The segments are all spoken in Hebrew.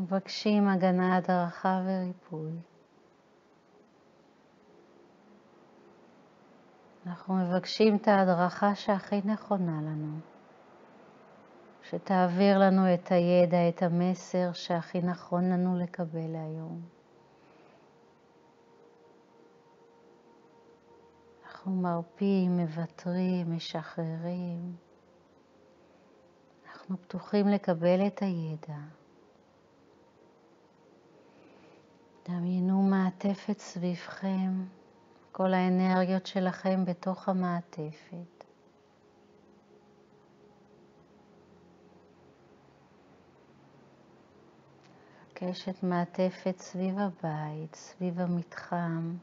מבקשים הגנה, הדרכה וריפוי. אנחנו מבקשים את ההדרכה שהכי נכונה לנו, שתעביר לנו את הידע, את המסר שהכי נכון לנו לקבל היום. אנחנו מרפים, מוותרים, משחררים. אנחנו פתוחים לקבל את הידע. דמיינו מעטפת סביבכם, כל האנרגיות שלכם בתוך המעטפת. מבקשת מעטפת סביב הבית, סביב המתחם.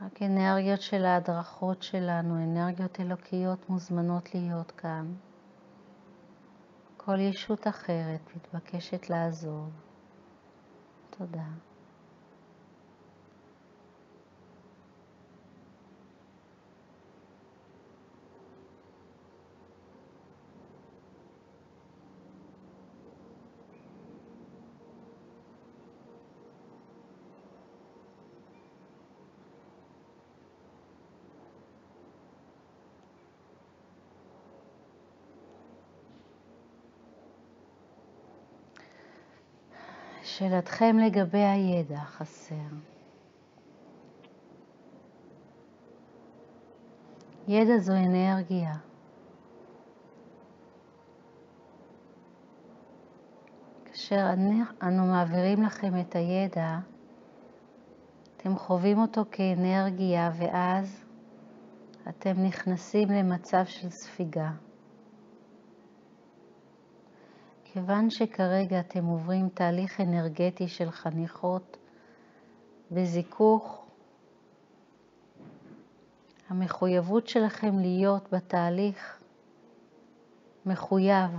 רק אנרגיות של ההדרכות שלנו, אנרגיות אלוקיות מוזמנות להיות כאן. כל ישות אחרת מתבקשת לעזוב. תודה. שאלתכם לגבי הידע חסר. ידע זו אנרגיה. כאשר אנו מעבירים לכם את הידע, אתם חווים אותו כאנרגיה ואז אתם נכנסים למצב של ספיגה. כיוון שכרגע אתם עוברים תהליך אנרגטי של חניכות וזיכוך, המחויבות שלכם להיות בתהליך מחויב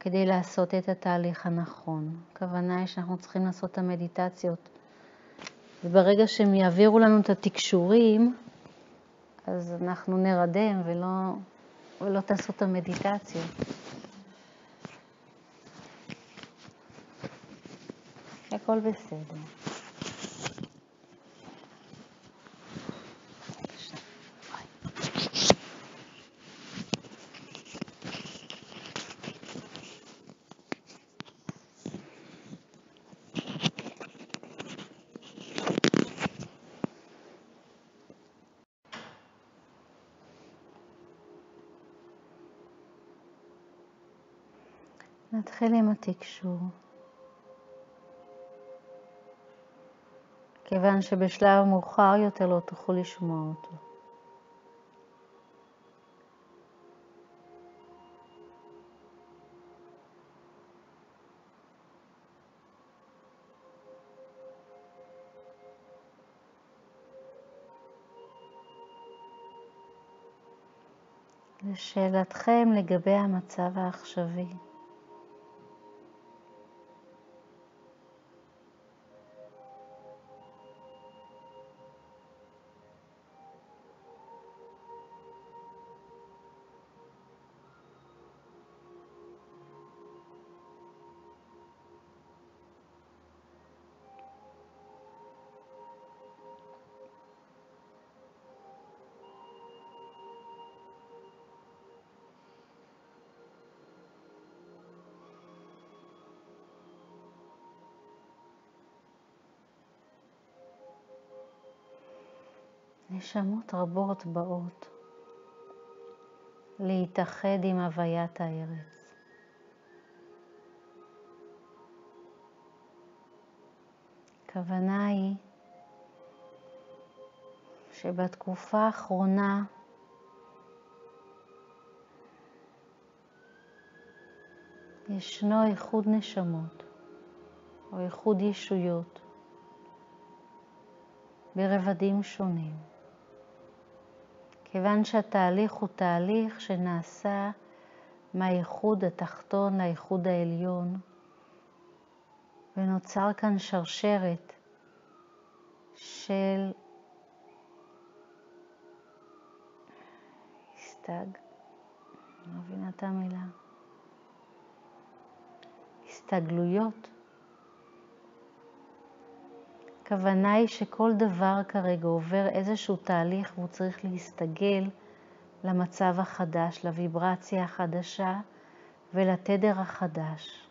כדי לעשות את התהליך הנכון. הכוונה היא שאנחנו צריכים לעשות את המדיטציות, וברגע שהם יעבירו לנו את התקשורים, אז אנחנו נרדם ולא, ולא תעשו את המדיטציות. הכל בסדר. נתחיל עם התקשור. כיוון שבשלב מאוחר יותר לא תוכלו לשמוע אותו. לשאלתכם לגבי המצב העכשווי. נשמות רבות באות להתאחד עם הוויית הארץ. הכוונה היא שבתקופה האחרונה ישנו איחוד נשמות או איחוד ישויות ברבדים שונים. כיוון שהתהליך הוא תהליך שנעשה מהייחוד התחתון לייחוד העליון, ונוצר כאן שרשרת של הסתג, לא מבינה את המילה, הסתגלויות. הכוונה היא שכל דבר כרגע עובר איזשהו תהליך והוא צריך להסתגל למצב החדש, לוויברציה החדשה ולתדר החדש,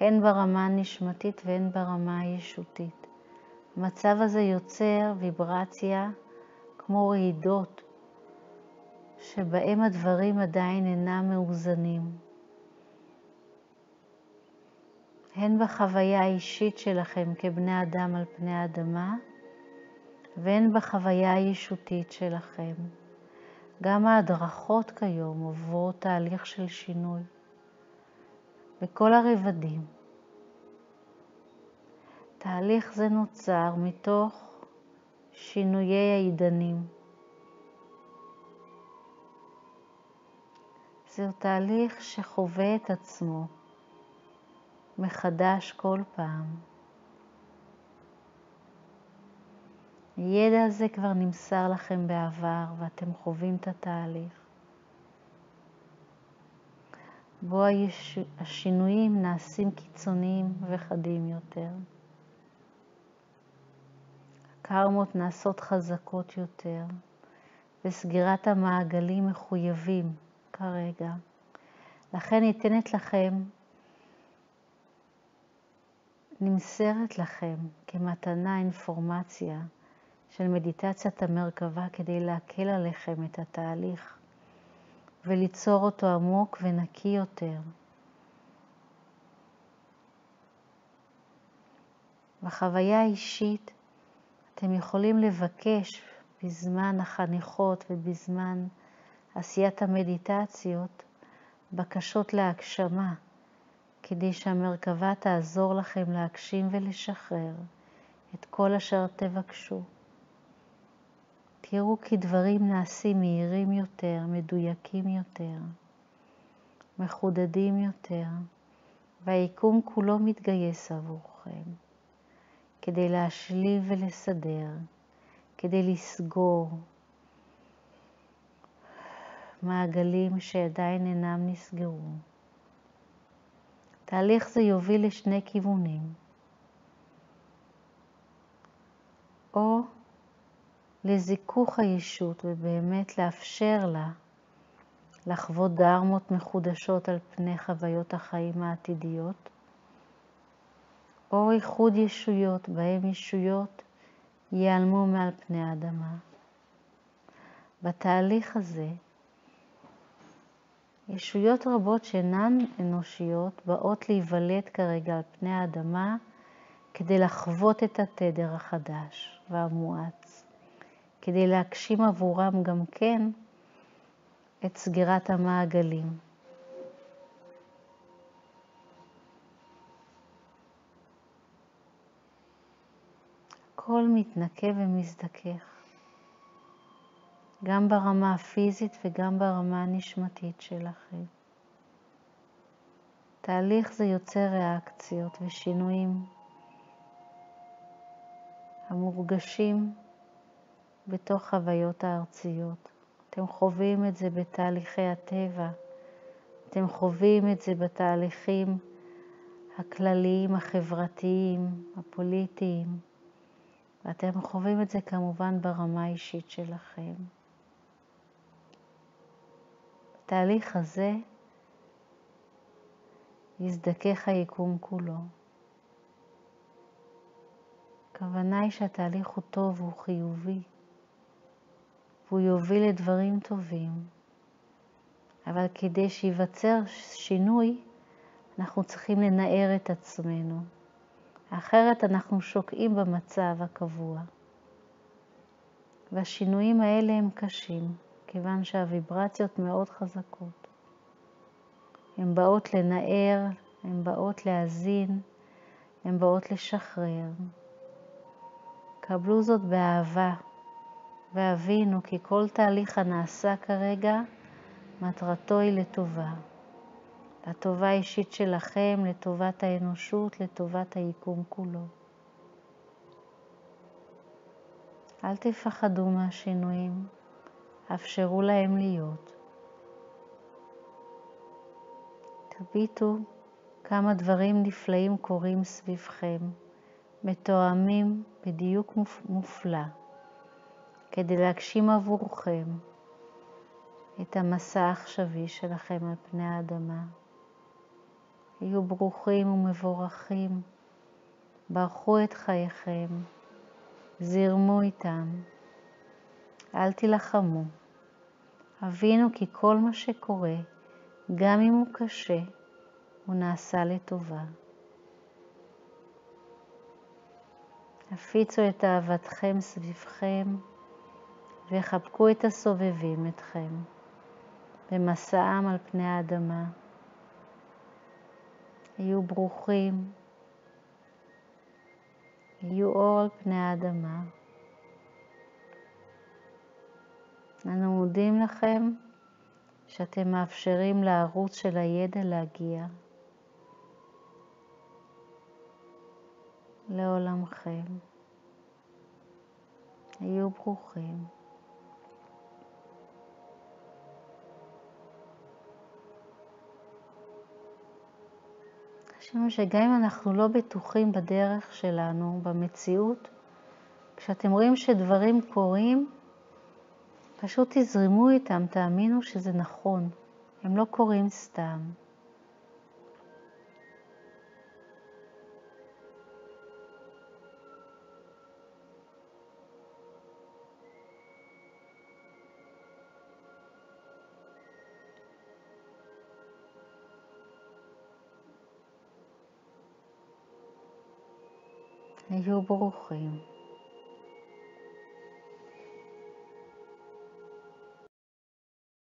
הן ברמה הנשמתית והן ברמה הישותית. המצב הזה יוצר ויברציה כמו רעידות, שבהם הדברים עדיין אינם מאוזנים. הן בחוויה האישית שלכם כבני אדם על פני האדמה, והן בחוויה הישותית שלכם. גם ההדרכות כיום עוברות תהליך של שינוי בכל הרבדים. תהליך זה נוצר מתוך שינויי העידנים. זהו תהליך שחווה את עצמו מחדש כל פעם. הידע הזה כבר נמסר לכם בעבר ואתם חווים את התהליך. בו השינויים נעשים קיצוניים וחדים יותר. הקרמות נעשות חזקות יותר, וסגירת המעגלים מחויבים כרגע. לכן ניתנת לכם, נמסרת לכם כמתנה אינפורמציה של מדיטציית המרכבה כדי להקל עליכם את התהליך וליצור אותו עמוק ונקי יותר. בחוויה האישית אתם יכולים לבקש בזמן החניכות ובזמן עשיית המדיטציות בקשות להגשמה, כדי שהמרכבה תעזור לכם להגשים ולשחרר את כל אשר תבקשו. תראו כי דברים נעשים מהירים יותר, מדויקים יותר, מחודדים יותר, והיקום כולו מתגייס עבורכם, כדי להשלים ולסדר, כדי לסגור מעגלים שעדיין אינם נסגרו. תהליך זה יוביל לשני כיוונים. או לזיכוך הישות ובאמת לאפשר לה לחוות דרמות מחודשות על פני חוויות החיים העתידיות, או איחוד ישויות בהם ישויות ייעלמו מעל פני האדמה. בתהליך הזה, ישויות רבות שאינן אנושיות באות להיוולד כרגע על פני האדמה כדי לחוות את התדר החדש והמואץ. כדי להגשים עבורם גם כן את סגירת המעגלים. הכל מתנקה ומזדכך, גם ברמה הפיזית וגם ברמה הנשמתית שלכם. תהליך זה יוצר ריאקציות ושינויים המורגשים בתוך חוויות הארציות. אתם חווים את זה בתהליכי הטבע, אתם חווים את זה בתהליכים הכלליים, החברתיים, הפוליטיים, ואתם חווים את זה כמובן ברמה האישית שלכם. בתהליך הזה יזדכך היקום כולו. הכוונה היא שהתהליך הוא טוב, הוא חיובי. והוא יוביל לדברים טובים. אבל כדי שייווצר שינוי, אנחנו צריכים לנער את עצמנו. אחרת אנחנו שוקעים במצב הקבוע. והשינויים האלה הם קשים, כיוון שהוויברציות מאוד חזקות. הן באות לנער, הן באות להזין, הן באות לשחרר. קבלו זאת באהבה. והבינו כי כל תהליך הנעשה כרגע, מטרתו היא לטובה. לטובה האישית שלכם, לטובת האנושות, לטובת היקום כולו. אל תפחדו מהשינויים, אפשרו להם להיות. תביטו כמה דברים נפלאים קורים סביבכם, מתואמים בדיוק מופלא, כדי להגשים עבורכם את המסע העכשווי שלכם על פני האדמה. היו ברוכים ומבורכים, ברכו את חייכם, זרמו איתם, אל תילחמו. הבינו כי כל מה שקורה, גם אם הוא קשה, הוא נעשה לטובה. הפיצו את אהבתכם סביבכם וחבקו את הסובבים אתכם במסעם על פני האדמה. היו ברוכים, יהיו אור על פני האדמה. אנו מודים לכם שאתם מאפשרים לערוץ של הידע להגיע לעולמכם. היו ברוכים. חשבנו שגם אם אנחנו לא בטוחים בדרך שלנו, במציאות, כשאתם רואים שדברים קורים, פשוט תזרמו איתם, תאמינו שזה נכון, הם לא קורים סתם. היו ברוכים.